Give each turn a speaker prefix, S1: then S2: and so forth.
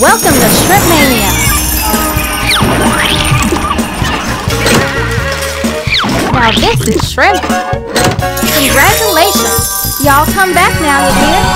S1: Welcome to Shrimp Mania. Now this is shrimp. Congratulations. Y'all come back now, you hear?